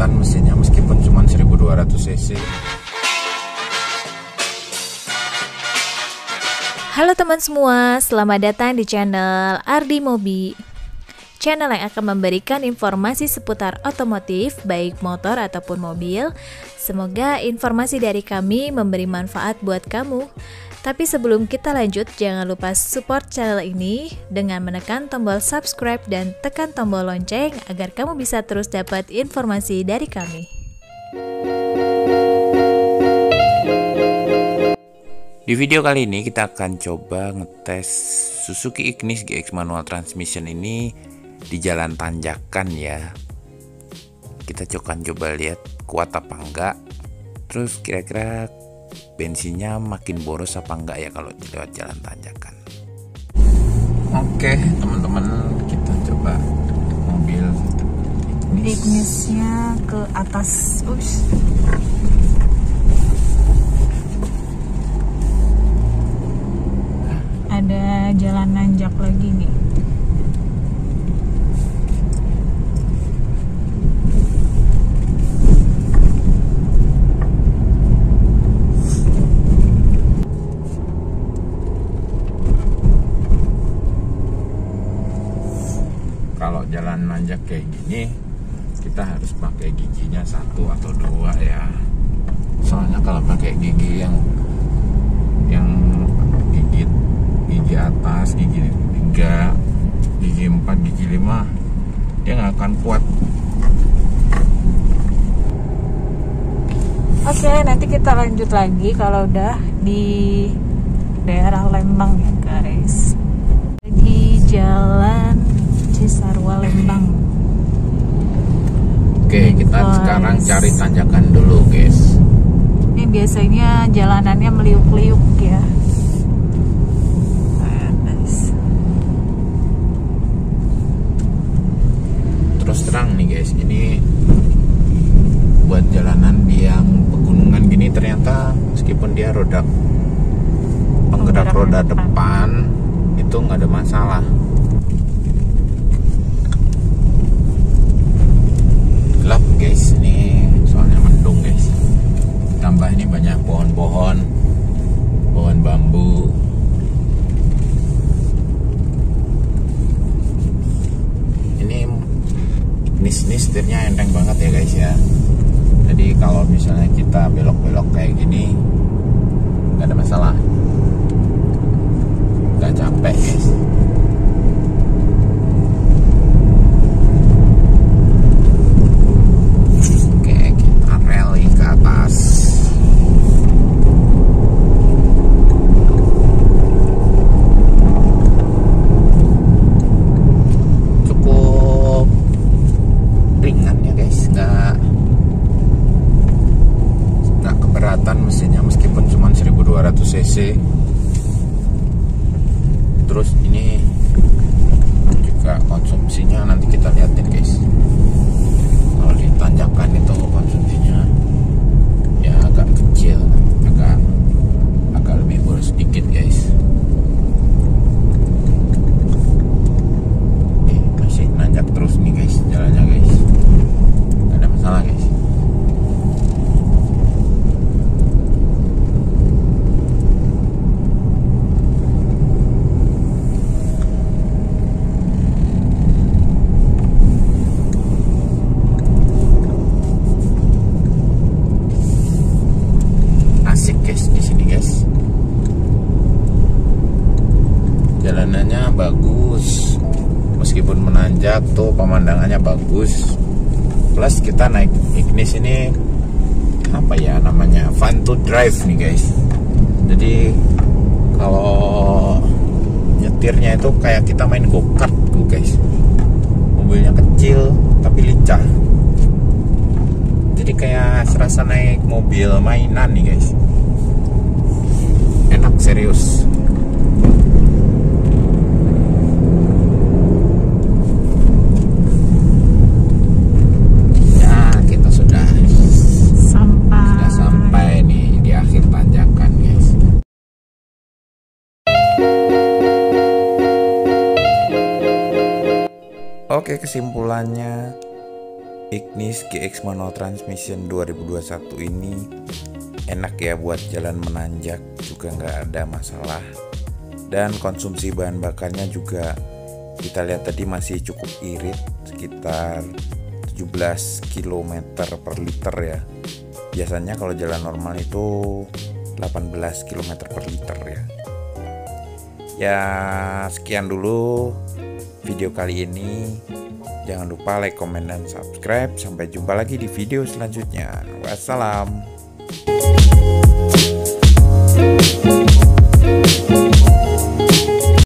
kecepatan mesinnya meskipun cuma 1200 cc. Halo teman semua, selamat datang di channel Ardi Mobi. Channel yang akan memberikan informasi seputar otomotif, baik motor ataupun mobil. Semoga informasi dari kami memberi manfaat buat kamu. Tapi sebelum kita lanjut, jangan lupa support channel ini dengan menekan tombol subscribe dan tekan tombol lonceng agar kamu bisa terus dapat informasi dari kami. Di video kali ini kita akan coba ngetes Suzuki Ignis GX manual transmission ini di jalan tanjakan ya. Kita coba coba lihat kuat apa enggak. Terus kira-kira bensinnya makin boros apa enggak ya kalau lewat jalan tanjakan. Oke, teman-teman, kita coba mobil Ignisnya ke atas. Ush. ada jalan nanjak lagi nih kalau jalan nanjak kayak gini kita harus pakai giginya satu atau dua ya soalnya kalau pakai gigi yang yang gigit gigi atas gigi tiga gigi empat gigi lima dia nggak akan kuat Oke, nanti kita lanjut lagi kalau udah di daerah Lembang ya guys. Di Jalan Cisarua Lembang. oke kita Guys. sekarang cari tanjakan dulu guys Ini biasanya jalanannya meliuk-liuk ya. Terus terang nih guys ini buat jalanan yang pegunungan gini ternyata meskipun dia roda penggerak roda depan itu nggak ada masalah gelap guys. Ini soalnya mendung guys. Tambah ini banyak pohon-pohon pohon bambu. Ini nis nis setirnya enteng banget ya guys ya. Jadi kalau misalnya kita belok-belok kayak gini nggak ada masalah. Nggak capek guys 200 cc. Terus ini juga konsumsinya nanti kita meskipun menanjak tuh pemandangannya bagus. Plus kita naik Ignis ini apa ya namanya fun to drive nih guys. Jadi kalau nyetirnya itu kayak kita main go kart tuh guys. Mobilnya kecil tapi lincah. Jadi kayak serasa naik mobil mainan nih guys. Enak serius Oke kesimpulannya Ignis GX Manual Transmission 2021 ini enak ya buat jalan menanjak juga nggak ada masalah. Dan konsumsi bahan bakarnya juga kita lihat tadi masih cukup irit sekitar 17 km per liter ya. Biasanya kalau jalan normal itu 18 km per liter ya. Ya sekian dulu video kali ini. Jangan lupa like, comment, dan subscribe. Sampai jumpa lagi di video selanjutnya. Wassalam